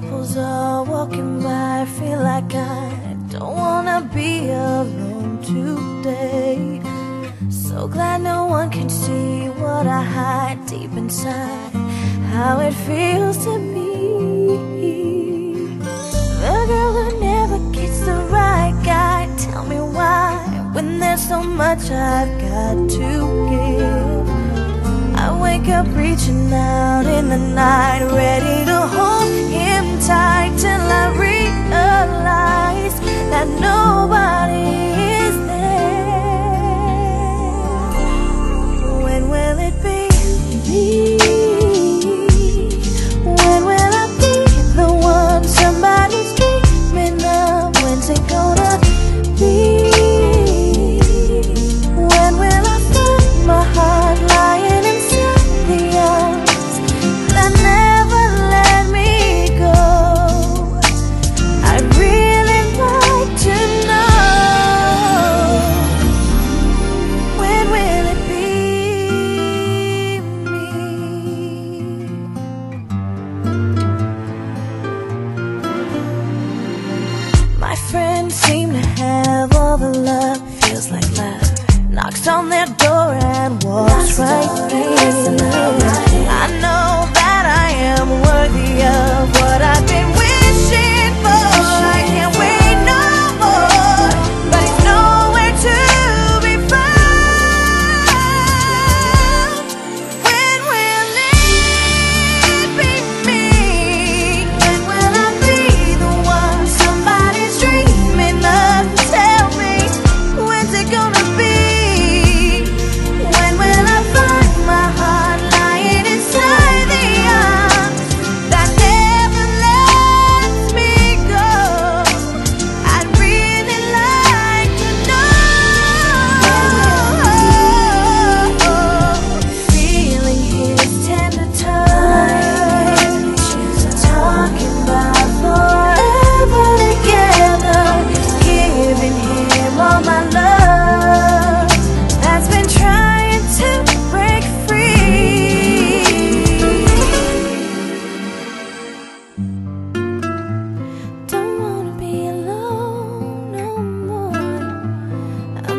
couples are walking by. I feel like I don't wanna be alone today. So glad no one can see what I hide deep inside. How it feels to be the girl who never gets the right guy. Tell me why when there's so much I've got to give. I wake up reaching out in the night, ready to hold him tight till I My friends seem to have all the love, feels like love. Knocks on their door and walks right in.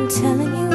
telling you